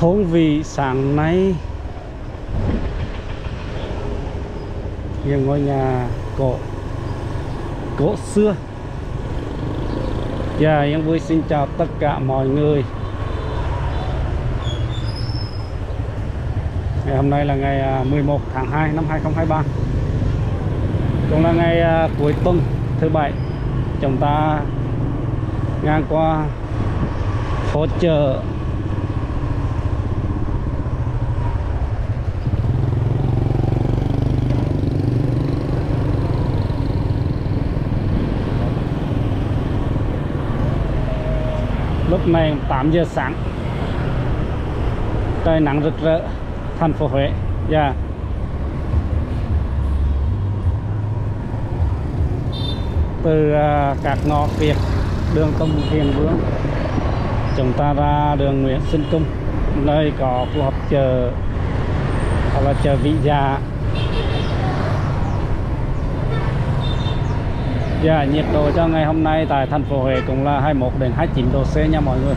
thôn vì sáng nay những ngôi nhà cổ cổ xưa. Dạ, Yên vui xin chào tất cả mọi người. Ngày hôm nay là ngày à, 11 tháng 2 năm 2023 Cũng là ngày à, cuối tuần thứ bảy. Chúng ta ngang qua phố chợ lúc này 8 giờ sáng. Trời nắng rực rỡ thành phố Huế dạ. Từ à, các ngõ Việt đường Tông Hiền Vương chúng ta ra đường Nguyễn Sinh Cung nơi có cuộc họp chợ hoặc là chợ Vĩ dạ. Dạ yeah, nhiệt độ cho ngày hôm nay tại thành phố Huế cũng là 21 đến 29 độ C nha mọi người.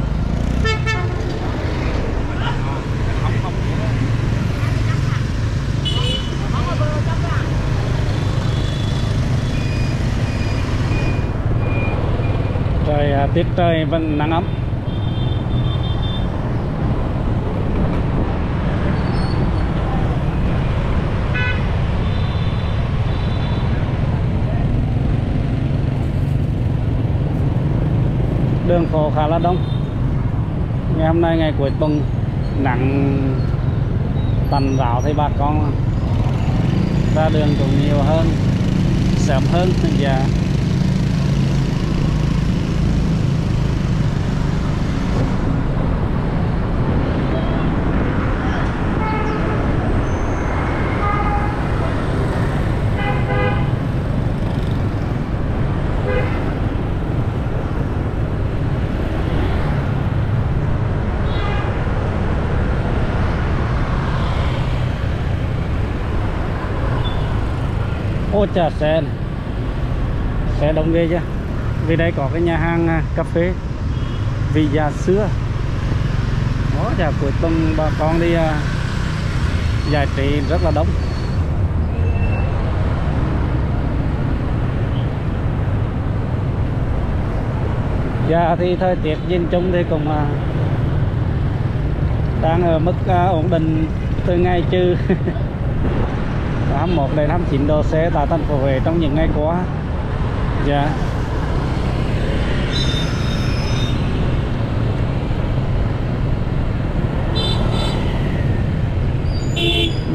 Trời à, tiết trời vẫn nắng ấm. Đường khá là đông. Ngày hôm nay ngày cuối tuần, nắng tàn rào thì bà con ra đường cũng nhiều hơn, sớm hơn và ô trà xe này. xe đông ghê chứ vì đây có cái nhà hàng à, cà phê. Vì già xưa. Đó chà cuối tuần bà con đi à, giải trí rất là đông. Dạ thì thời tiết nhìn chung thì cũng à, đang ở mức à, ổn định từ ngày trừ. 21 đến 29 độ C tại thành phố Huế trong những ngày qua. Dạ. Yeah.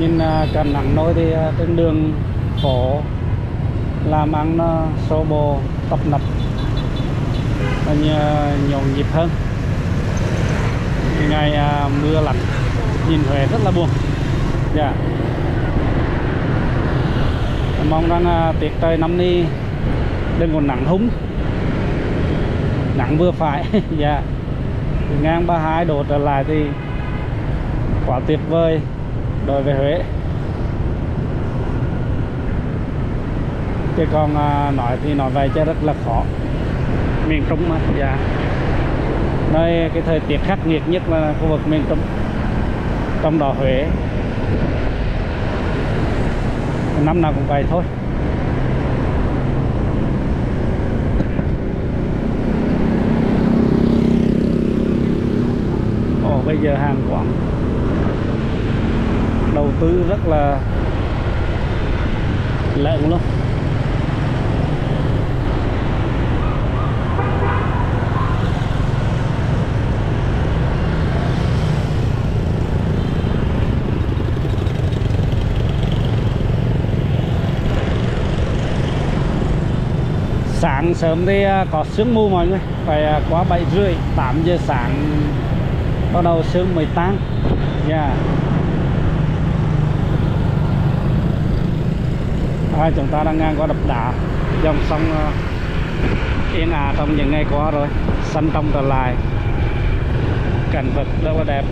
Nhìn à, cảnh nắng nôi thì à, trên đường phố làm ăn nó xô bồ tập nập và nhộn nhịp hơn ngày à, mưa lạnh nhìn Huế rất là buồn dạ yeah mong rằng à, tiết trời năm nay đừng còn nắng húng. Nắng vừa phải dạ. Yeah. ngang 32 độ trở lại thì quá tuyệt vời đối với Huế. Chứ còn à, nói thì nói vậy chứ rất là khó. Miền Trung mà dạ. Nơi cái thời tiết khắc nghiệt nhất là khu vực miền Trung trong đó Huế năm nào cũng vậy thôi. Ồ, bây giờ hàng quảng đầu tư rất là lớn luôn. Sáng sớm thì à, có sương mù mọi người. Phải à, quá bảy rưỡi 8 giờ sáng bắt đầu sương mới tan. Dạ. Nha à, chúng ta đang ngang qua đập đá. Dòng sông à, yên ả trong những ngày qua rồi. Xanh trong trở lại. Cảnh vật rất là đẹp.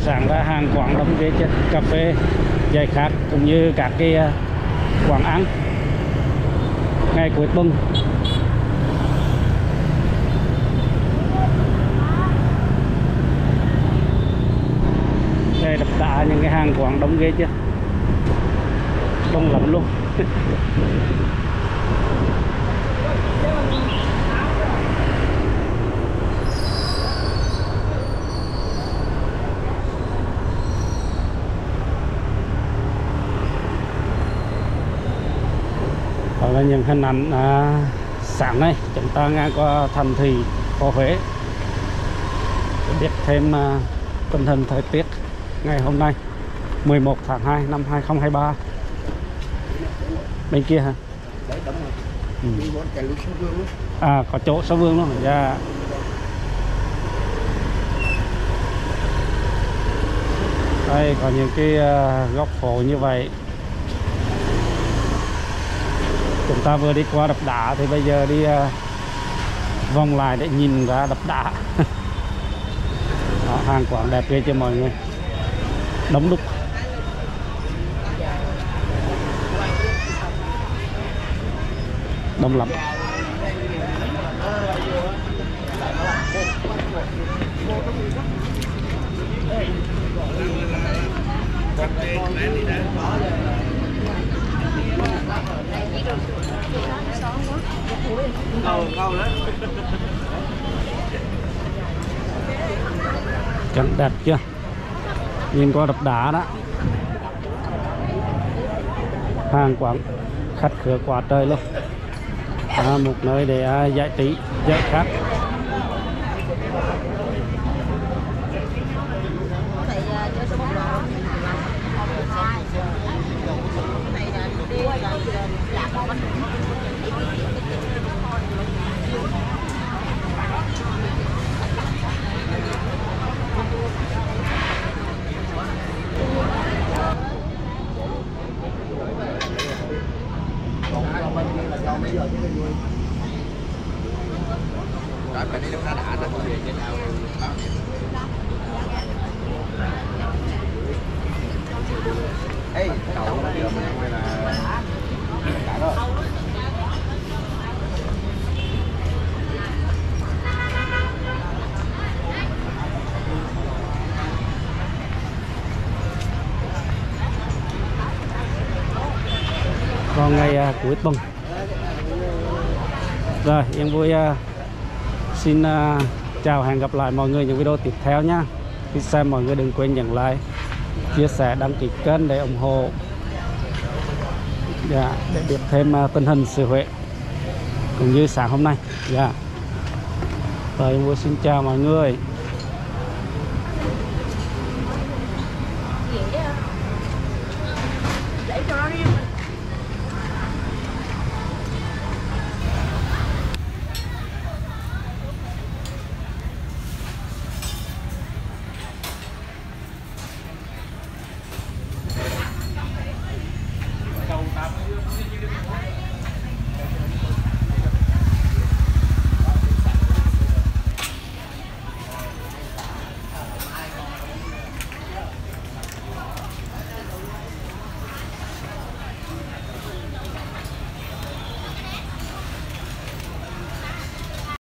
Sản là hàng quán đông ghế chất cà phê, giải khát, cũng như các cái à, quán ăn. Ngày cuối tuần. Đây đập tạ những cái hàng quán đông ghế chưa đông lắm luôn. là những hình ảnh à, sáng nay. Chúng ta ngang qua thành thị phố Huế. Để biết thêm à, tình hình thời tiết ngày hôm nay 11 tháng 2 năm 2023 bên kia hả? Ừ. À có chỗ sáu vương luôn dạ. Đây có những cái à, góc phố như vậy. Chúng ta vừa đi qua đập đá thì bây giờ đi uh, vòng lại để nhìn ra đập đá. Đó, hàng quán đẹp ghê cho mọi người? Đóng đúc. Đông lắm. Câu cảnh đẹp chưa nhìn qua đập đá đó hàng quán khách khứa quá trời luôn à, một nơi để à, giải trí giải khát Thầy ờ, chơi số bóng đó. Thầy là đi là lạc con bánh. Rồi phải đi đâu ra đã nó không về trên nào. Ê, cậu nó đi hay là cả đó vào ngày à, cuối tuần. Rồi em vui à, xin à, chào hẹn gặp lại mọi người những video tiếp theo nha. Khi xem mọi người đừng quên nhấn like chia sẻ đăng ký kênh để ủng hộ. Dạ, để biết thêm tình hình sự huệ cũng như sáng hôm nay. Dạ. Rồi em vui xin chào mọi người.